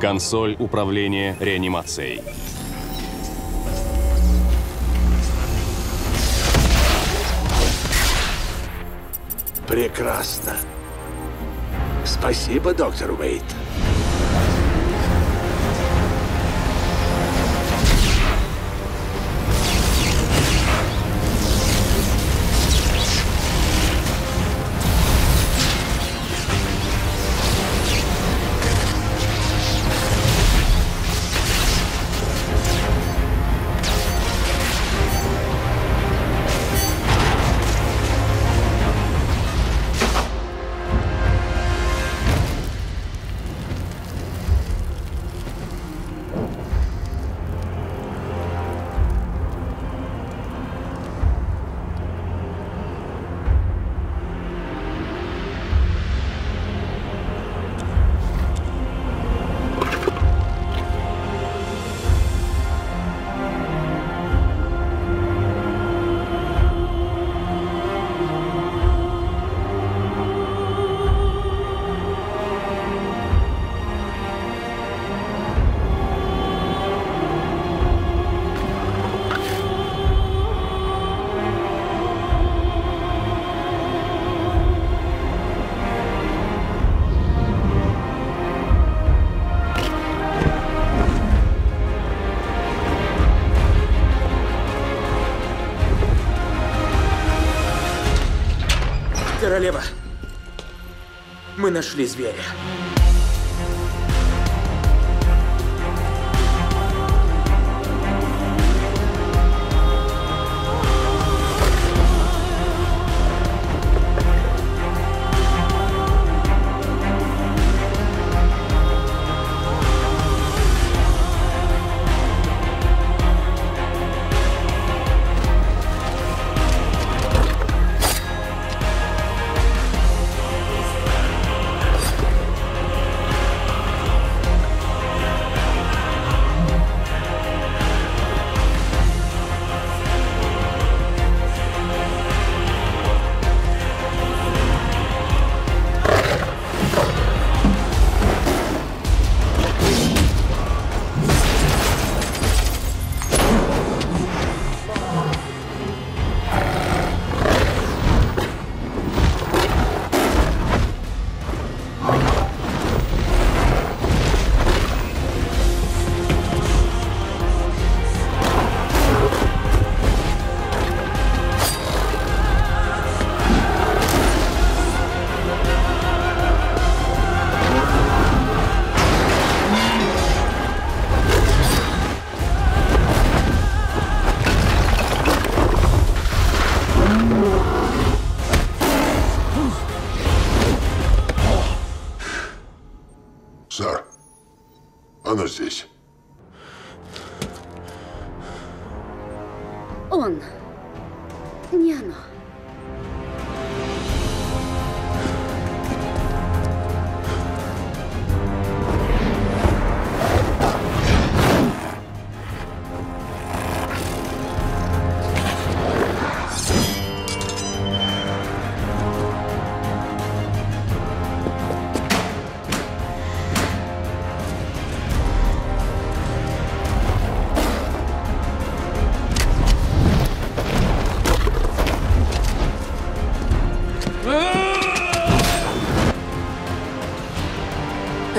Консоль управления реанимацией. Прекрасно. Спасибо, доктор Уэйт. Мы нашли зверя.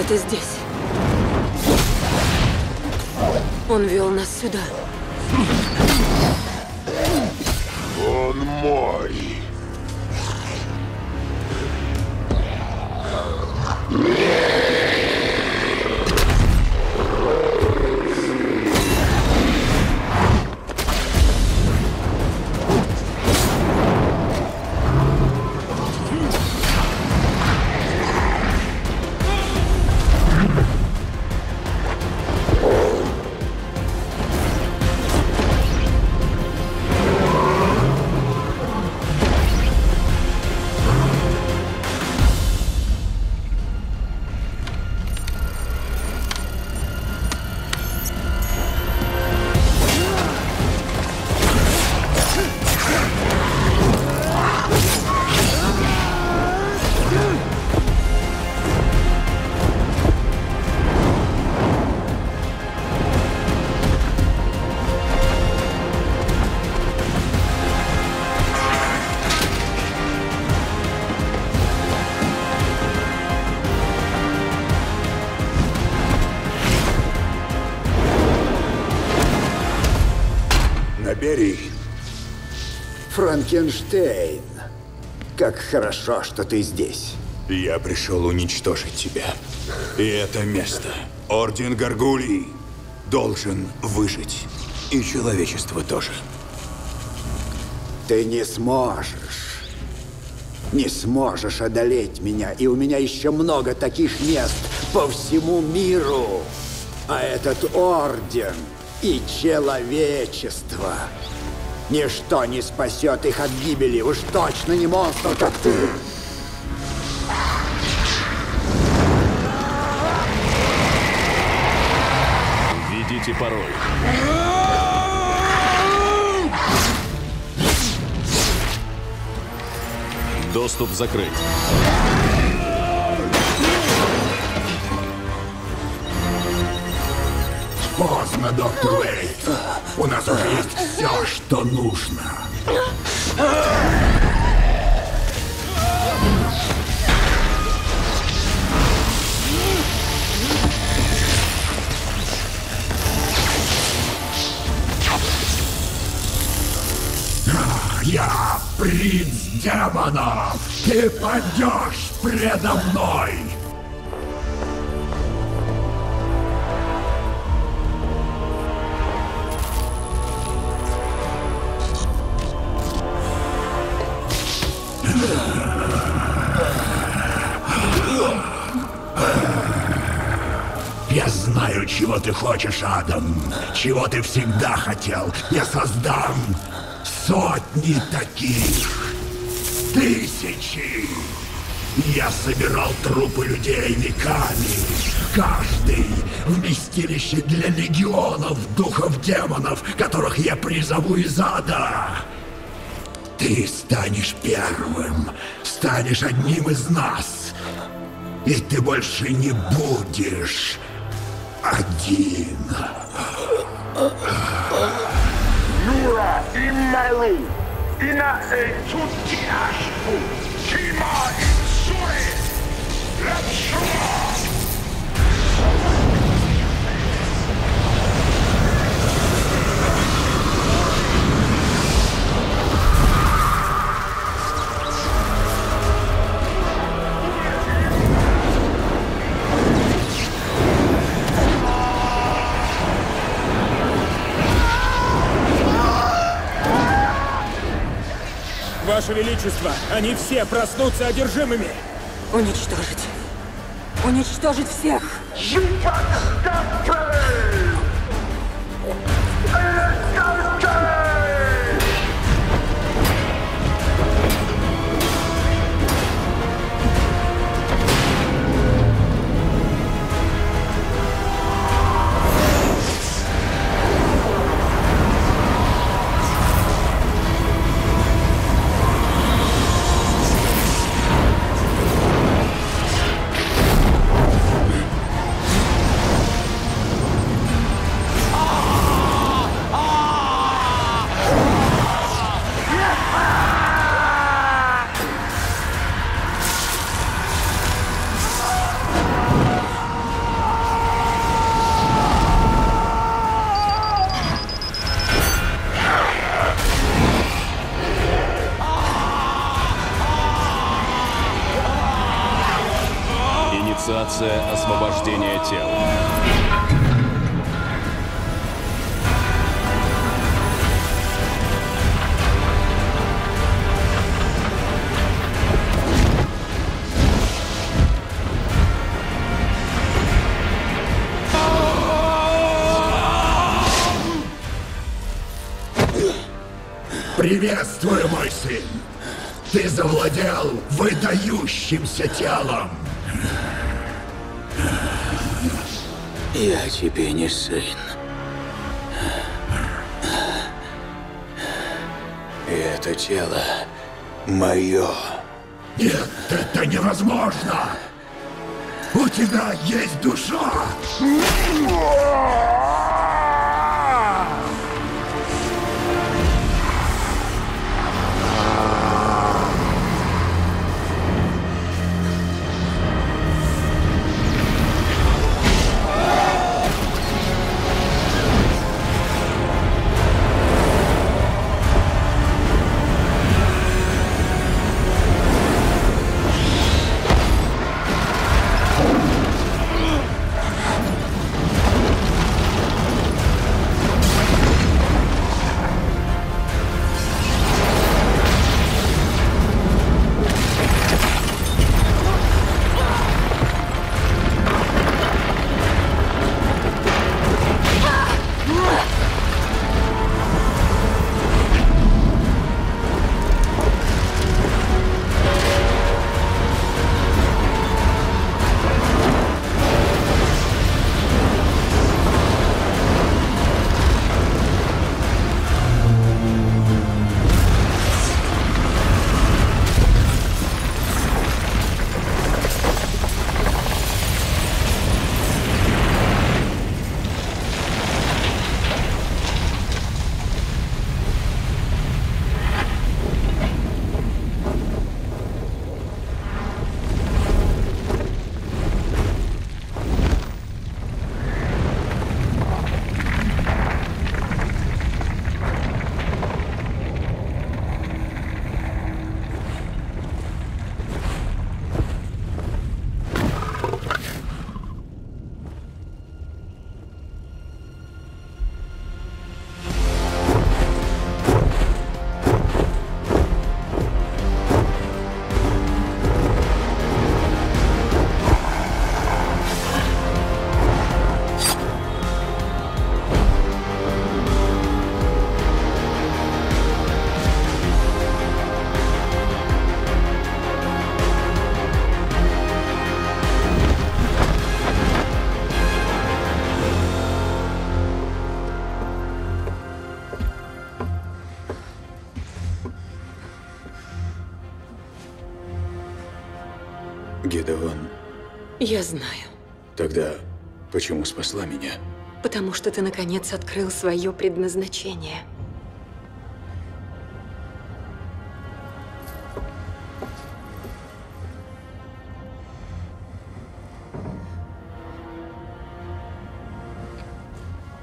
Это здесь. Он вел нас сюда. Он мой. Франкенштейн, как хорошо, что ты здесь. Я пришел уничтожить тебя. И это место, Орден Гаргулий, должен выжить. И человечество тоже. Ты не сможешь. Не сможешь одолеть меня, и у меня еще много таких мест по всему миру. А этот орден и человечество. Ничто не спасет их от гибели, уж точно не монстр, как ты. Введите пароль. Доступ закрыт. Поздно, доктор Уэйт. У нас уже есть все, что нужно. Я принц демонов! Ты падешь предо мной! Ты хочешь, Адам. Чего ты всегда хотел. Я создам сотни таких. Тысячи. Я собирал трупы людей веками. Каждый вместилище для легионов духов демонов, которых я призову из ада. Ты станешь первым, станешь одним из нас. И ты больше не будешь один. Nura immalu, ina e tutti ashku, kima insure, let's Ваше Величество, они все проснутся одержимыми! Уничтожить. Уничтожить всех! Инициация Приветствую, мой сын! Ты завладел выдающимся телом! Я тебе не сын. И это тело мое. Нет, это невозможно! У тебя есть душа! Я знаю. тогда почему спасла меня? Потому что ты, наконец, открыл свое предназначение.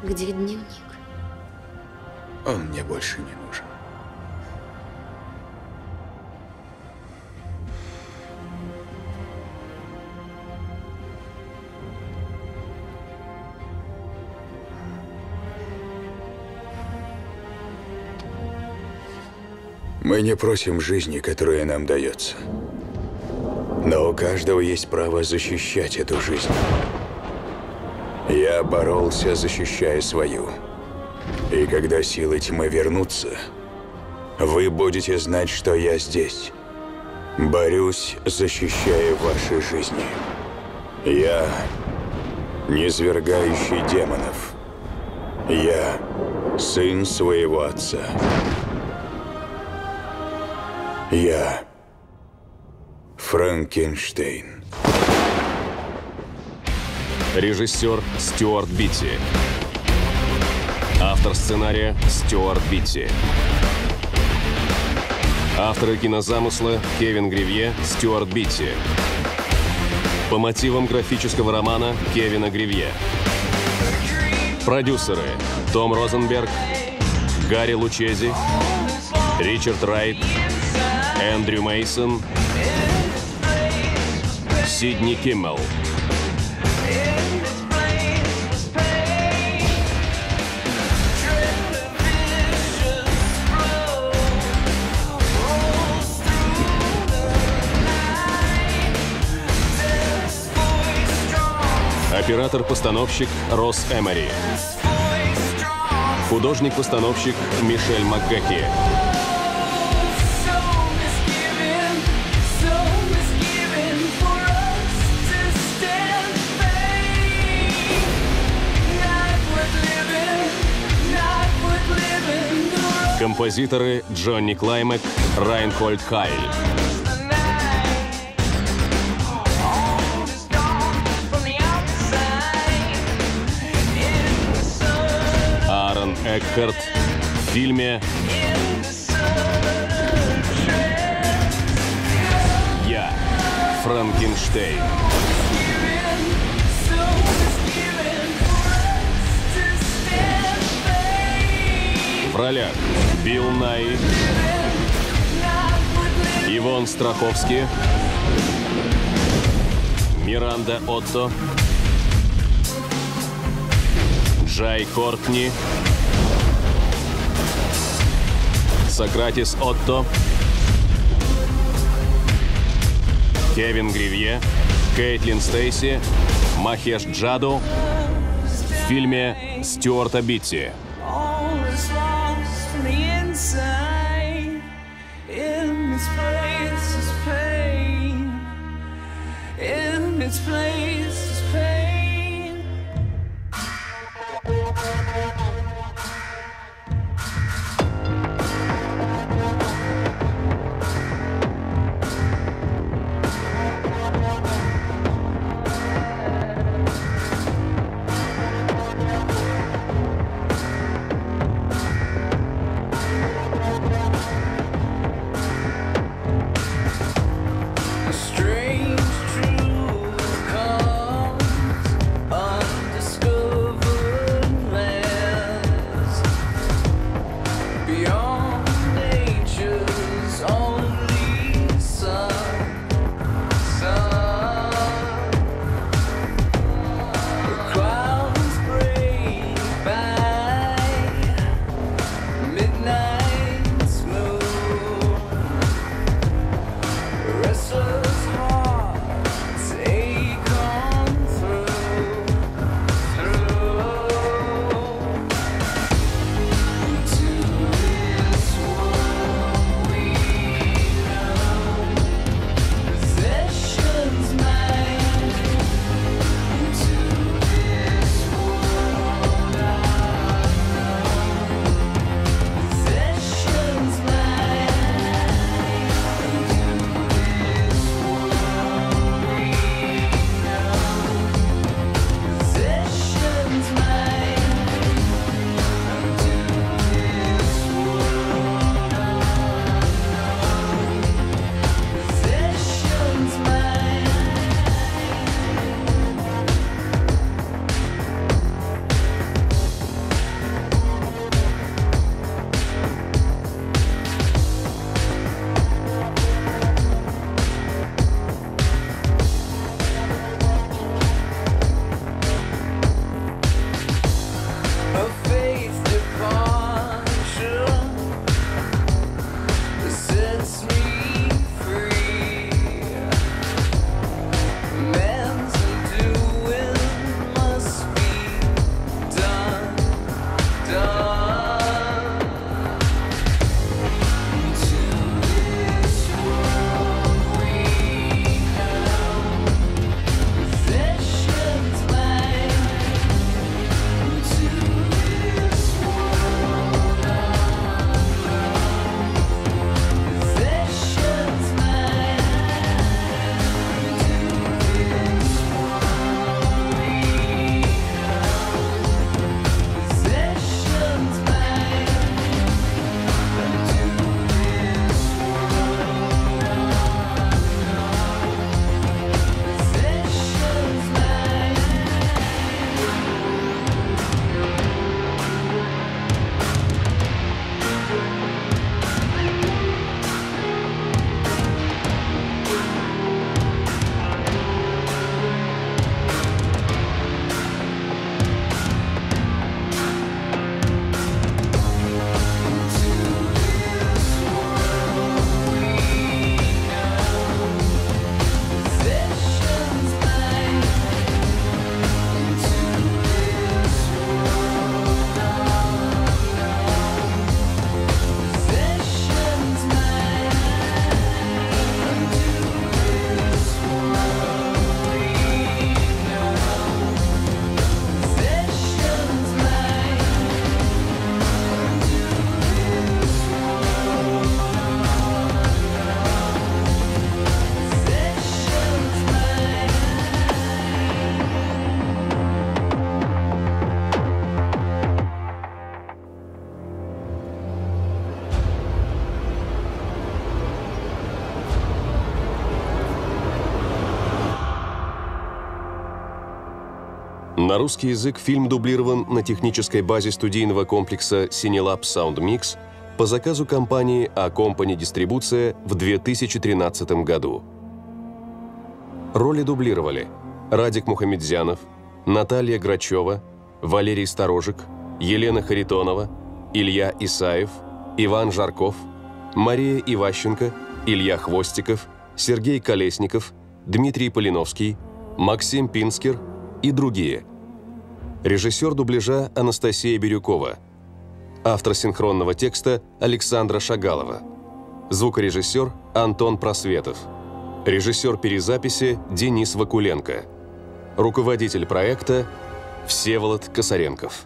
Где дневник? Он мне больше не нужен. Мы не просим жизни, которая нам дается. Но у каждого есть право защищать эту жизнь. Я боролся, защищая свою. И когда силы тьмы вернутся, вы будете знать, что я здесь. Борюсь, защищая ваши жизни. Я низвергающий демонов. Я сын своего отца. Я Франкенштейн. Режиссер Стюарт Битти. Автор сценария Стюарт Битти. Авторы кинозамысла Кевин Гривье, Стюарт Битти. По мотивам графического романа Кевина Гривье. Продюсеры Том Розенберг, Гарри Лучези, Ричард Райт, Эндрю Мейсон, Сидни Киммел. Оператор-постановщик Росс Эмери. Художник-постановщик Мишель МакГаки. Композиторы Джонни Клаймек, Райнхольд Хайль. Аарон Экхарт в фильме «Я Франкенштейн». В ролях Билл Най, Ивон Страховский, Миранда Отто, Джай Кортни, Сократис Отто, Кевин Гривье, Кейтлин Стейси, Махеш Джаду. В фильме Стюарта Битти. Its place На русский язык фильм дублирован на технической базе студийного комплекса Cinelab Sound по заказу компании А Company Дистрибуция в 2013 году. Роли дублировали Радик Мухамедзянов, Наталья Грачева, Валерий Сторожик, Елена Харитонова, Илья Исаев, Иван Жарков, Мария Иващенко, Илья Хвостиков, Сергей Колесников, Дмитрий Полиновский, Максим Пинскер и другие. Режиссер дубляжа Анастасия Бирюкова. Автор синхронного текста Александра Шагалова. Звукорежиссер Антон Просветов. Режиссер перезаписи Денис Вакуленко. Руководитель проекта Всеволод Косаренков.